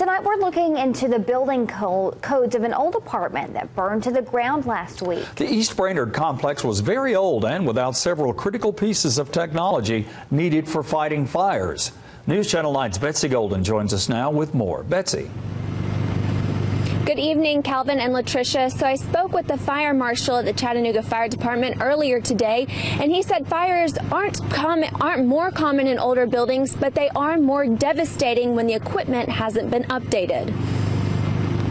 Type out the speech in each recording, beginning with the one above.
Tonight, we're looking into the building co codes of an old apartment that burned to the ground last week. The East Brainerd complex was very old and without several critical pieces of technology needed for fighting fires. News Channel 9's Betsy Golden joins us now with more. Betsy. Good evening, Calvin and Latricia. So I spoke with the fire marshal at the Chattanooga Fire Department earlier today, and he said fires aren't common, aren't more common in older buildings, but they are more devastating when the equipment hasn't been updated.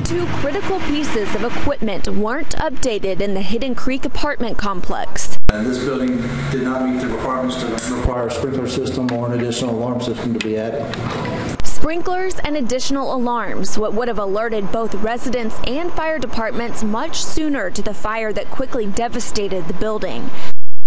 Two critical pieces of equipment weren't updated in the Hidden Creek apartment complex. And this building did not meet the requirements to require a sprinkler system or an additional alarm system to be added. Sprinklers and additional alarms, what would have alerted both residents and fire departments much sooner to the fire that quickly devastated the building.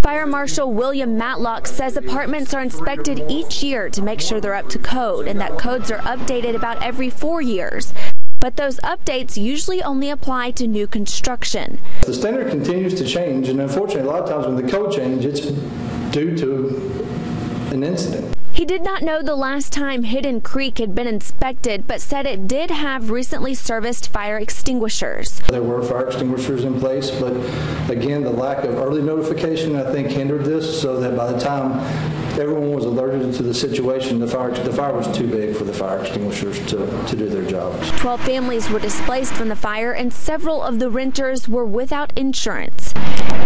Fire Marshal William Matlock says apartments are inspected each year to make sure they're up to code and that codes are updated about every four years. But those updates usually only apply to new construction. The standard continues to change, and unfortunately, a lot of times when the code changes, it's due to an incident. He did not know the last time Hidden Creek had been inspected, but said it did have recently serviced fire extinguishers. There were fire extinguishers in place, but again, the lack of early notification, I think, hindered this so that by the time everyone was alerted to the situation, the fire, the fire was too big for the fire extinguishers to, to do their jobs. Twelve families were displaced from the fire, and several of the renters were without insurance.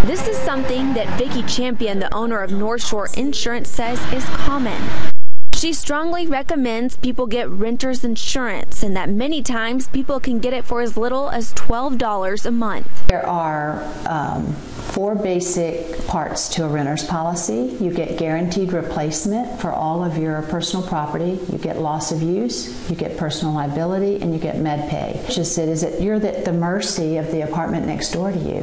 This is something that Vickie Champion, the owner of Northshore Insurance, says is common. She strongly recommends people get renter's insurance and that many times people can get it for as little as $12 a month. There are um, four basic parts to a renter's policy. You get guaranteed replacement for all of your personal property. You get loss of use, you get personal liability, and you get med pay. Just is that you're at the mercy of the apartment next door to you.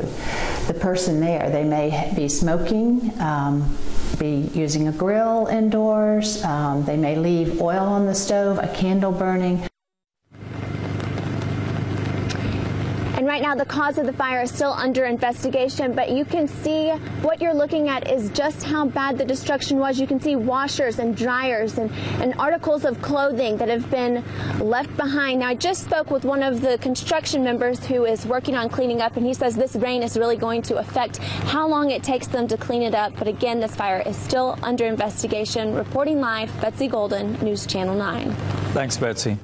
The person there, they may be smoking, um, be using a grill indoors. They may leave oil on the stove, a candle burning. And right now, the cause of the fire is still under investigation, but you can see what you're looking at is just how bad the destruction was. You can see washers and dryers and, and articles of clothing that have been left behind. Now, I just spoke with one of the construction members who is working on cleaning up, and he says this rain is really going to affect how long it takes them to clean it up. But again, this fire is still under investigation. Reporting live, Betsy Golden, News Channel 9. Thanks, Betsy.